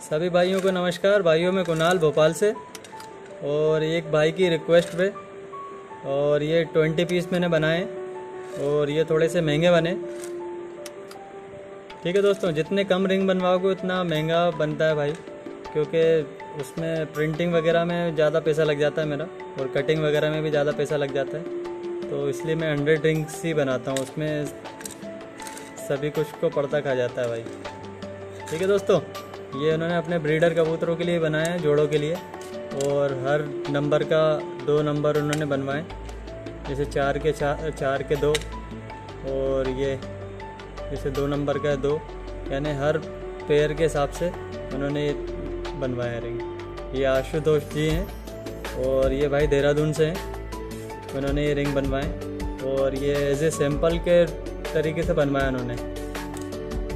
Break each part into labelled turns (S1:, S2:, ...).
S1: सभी भाइयों को नमस्कार। भाइयों में कुणाल भोपाल से और एक भाई की रिक्वेस्ट पे। और ये ट्वेंटी पीस मैंने बनाए और ये थोड़े से महँगे बने। ठीक है दोस्तों, जितने कम रिंग बनवाओगे उतना महँगा बनता है भाई। क्योंकि उसमें प्रिंटिंग वगैरह में ज़्यादा पैसा लग जाता है मेरा और कटिंग वगैरह में भी ज़्यादा पैसा लग जाता है। तो इसलिए मैं हंड्रेड रिंग्स ही बनाता हूँ। उसमें सभी कुछ को पड़ता खा जाता है भाई। ठीक है दोस्तों। ये उन्होंने अपने ब्रीडर कबूतरों के लिए बनाए हैं, जोड़ों के लिए। और हर नंबर का दो नंबर उन्होंने बनवाए। जैसे चार के चार चार के दो, और ये, जैसे दो नंबर का दो। यानी हर पेयर के हिसाब से उन्होंने ये बनवाया रिंग ये आशुतोष जी हैं, और ये भाई देहरादून से हैं। उन्होंने ये रिंग बनवाए, और ये एज ए सैंपल के तरीके से बनवाया उन्होंने।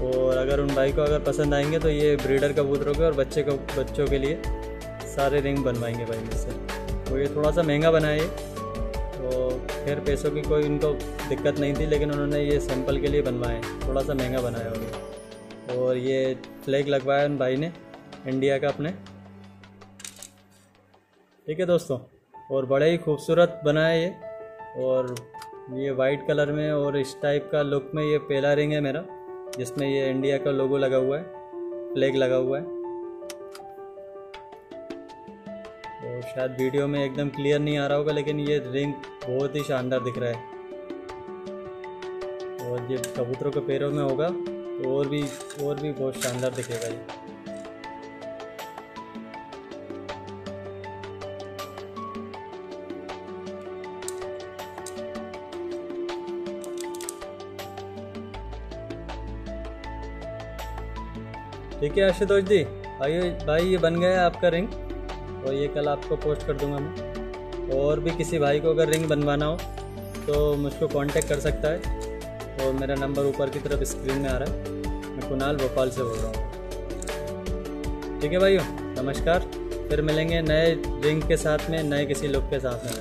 S1: और अगर उन भाई को अगर पसंद आएँगे तो ये ब्रीडर कबूतरों के और बच्चे को, बच्चों के लिए सारे रिंग बनवाएँगे भाई मुझसे तो ये थोड़ा सा महँगा बनाया ये। तो खैर, पैसों की कोई उनको दिक्कत नहीं थी, लेकिन उन्होंने ये सैंपल के लिए बनवाए थोड़ा सा महँगा बनाया उन्होंने और ये फ्लैग लगवाया उन भाई ने इंडिया का अपने। ठीक है दोस्तों, और बड़े ही खूबसूरत बनाया ये। और ये वाइट कलर में और इस टाइप का लुक में ये पहला रिंग है मेरा। जिसमें ये इंडिया का लोगो लगा हुआ है फ्लैग लगा हुआ है। तो शायद वीडियो में एकदम क्लियर नहीं आ रहा होगा, लेकिन ये रिंग बहुत ही शानदार दिख रहा है। और ये कबूतरों के पैरों में होगा तो और भी और भी बहुत शानदार दिखेगा ये। ठीक है आशुतोष जी? भाई भाई, ये बन गया है आपका रिंग और ये कल आपको पोस्ट कर दूँगा मैं। और भी किसी भाई को अगर रिंग बनवाना हो तो मुझको कांटेक्ट कर सकता है। और मेरा नंबर ऊपर की तरफ़ स्क्रीन में आ रहा है। मैं कुणाल भोपाल से बोल रहा हूँ। ठीक है भाइयों, नमस्कार। फिर मिलेंगे नए रिंग के साथ में, नए किसी लुक के साथ में।